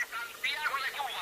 de Santiago de Cuba.